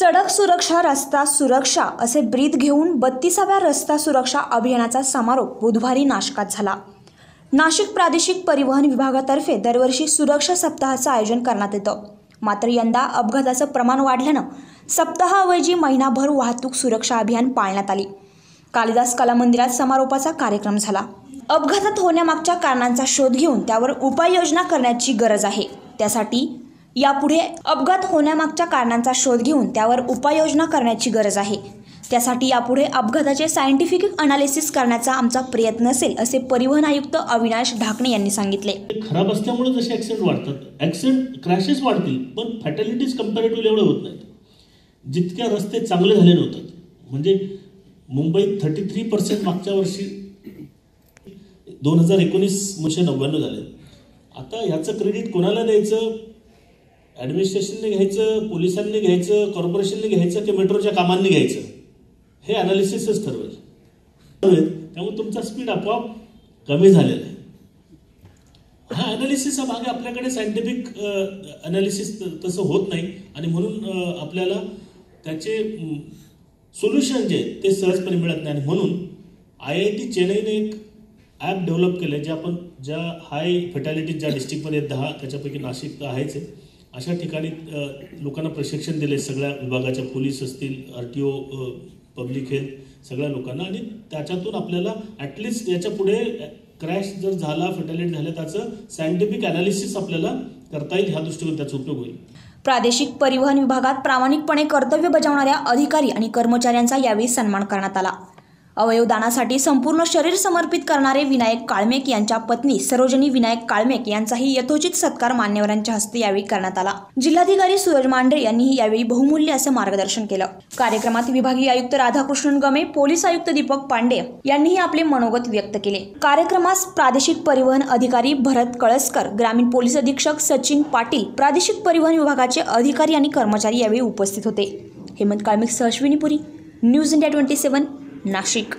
सडक सुरक्षा रस्ता सुरक्षा असे ब्रीद घेऊन बत्तीसाव्या रस्ता सुरक्षा अभियानाचा समारोप बुधवारी नाशकात झाला. नाशिक प्रादेशिक परिवहन विभागातर्फे दरवर्षी सुरक्षा सप्ताहाचं आयोजन करण्यात येतं. मात्र यंदा अपघाताचं प्रमाण वाढल्यानं सप्ताहाऐवजी महिनाभर वाहतूक सुरक्षा अभियान पाळण्यात आली. कालिदास कला मंदिरात समारोपाचा कार्यक्रम झाला. अपघातात होण्यामागच्या कारणांचा शोध घेऊन त्यावर उपाययोजना करण्याची गरज आहे. त्यासाठी यापुढे अपघात होण्यामागच्या कारणांचा शोध घेऊन त्यावर उपाययोजना करण्याची गरज आहे. त्यासाठी यापुढे अपघाताचे सायंटिफिक अनालिसिस करण्याचा आमचा प्रयत्न असेल असे परिवहन आयुक्त अविनाश ढाकणे यांनी सांगितले. खराब असल्यामुळे जसे ऍक्सिडेंट वाढतात ऍक्सिडेंट क्रॅशेस वाढतील पण फॅटॅलिटीज कम्पॅरेटिव्ह एवढे होत नाहीत. जितक्या रस्ते चांगले झाले नव्हतात म्हणजे मुंबईत थर्टी थ्री पर्सेंट मागच्या वर्षी दोन हजार एकोणीस नऊशे नव्याण्णव झाले. आता ह्याचं क्रेडिट कोणाला द्यायचं? ॲडमिनिस्ट्रेशनने घ्यायचं पोलिसांनी घ्यायचं कॉर्पोरेशनने घ्यायचं की मेट्रोच्या कामांनी घ्यायचं? हे अनालिसिसच ठरवेल त्यामुळे तुमचा स्पीड आपोआप कमी झालेला आहे. हा अनालिसिस हा मागे आपल्याकडे सायंटिफिक अनालिसिस तसं होत नाही. आणि म्हणून आपल्याला त्याचे सोल्युशन जे ते सहजपणे मिळत नाही. आणि म्हणून आय आय टी चेन्नईने एक ॲप डेव्हलप केलं आहे जे आपण ज्या हाय फेटॅलिटीज ज्या डिस्ट्रिक्टमध्ये दहा त्याच्यापैकी नाशिक तर आहेच आहे. अशा ठिकाणी लोकांना प्रशिक्षण दिले. सगळ्या विभागाच्या पोलीस असतील R T O public health सगळ्या लोकांना. आणि त्याच्यातून आपल्याला ॲटलिस्ट याच्यापुढे क्रॅश जर झाला फेटॅलिटी झालं त्याचं सायंटिफिक अनालिसिस आपल्याला करता येईल. ह्या दृष्टिकोन त्याचा उपयोग होईल. प्रादेशिक परिवहन विभागात प्रामाणिकपणे कर्तव्य बजावणाऱ्या अधिकारी आणि कर्मचाऱ्यांचा यावेळी सन्मान करण्यात आला. अवयवदानासाठी संपूर्ण शरीर समर्पित करणारे विनायक काळमेक यांच्या पत्नी सरोजनी विनायक काळमेक यांचाही यथोचित सत्कार मान्यवरांच्या हस्ते यावेळी करण्यात आला. जिल्हाधिकारी सूरज मांढरे यांनीही यावेळी बहुमूल्य असं मार्गदर्शन केलं. कार्यक्रमात विभागीय आयुक्त राधाकृष्णन गमे पोलीस आयुक्त दीपक पांडे यांनीही आपले मनोगत व्यक्त केले. कार्यक्रमास प्रादेशिक परिवहन अधिकारी भरत कळसकर ग्रामीण पोलीस अधीक्षक सचिन पाटील प्रादेशिक परिवहन विभागाचे अधिकारी आणि कर्मचारी यावेळी उपस्थित होते. Hemant काळमेक सहश्विनीपुरी news India twenty seven Nashik.